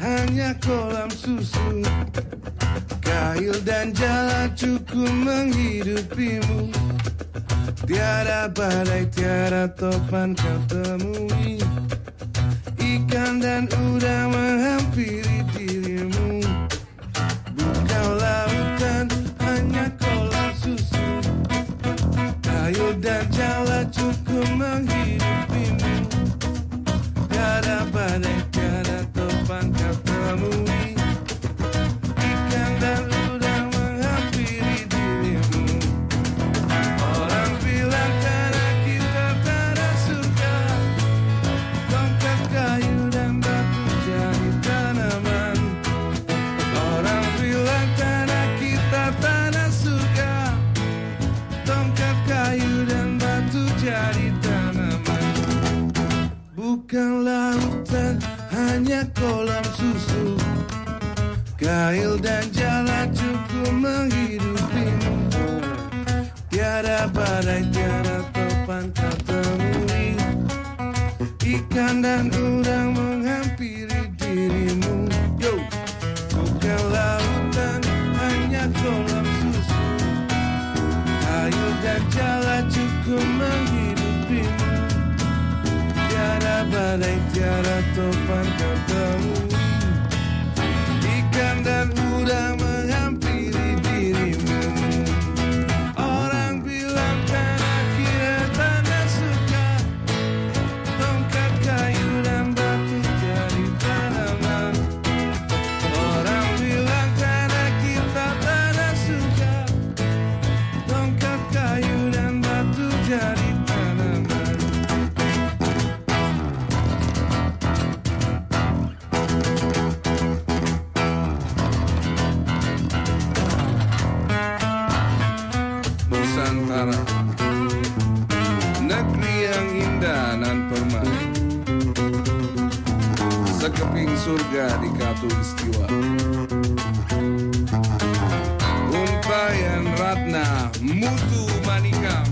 hanya kolam susu. Kail dan jala cukup menghidupimu. Tiada badai, tiada topan kau temui. Ikan dan udang menghampiri kolam susu. Kail dan jala cukup menghidupimu Tiada badai, tiada topan kau temui. Ikan dan udang menghampiri dirimu. Yo, bukan lautan, hanya kolam susu. Kayu dan jala cukup menghidupimu Tiada badai, tiada topan kau Nusantara Negeri yang indah nan permai. Sekeping surga di katulistiwa Untayan Ratna Mutu Manikam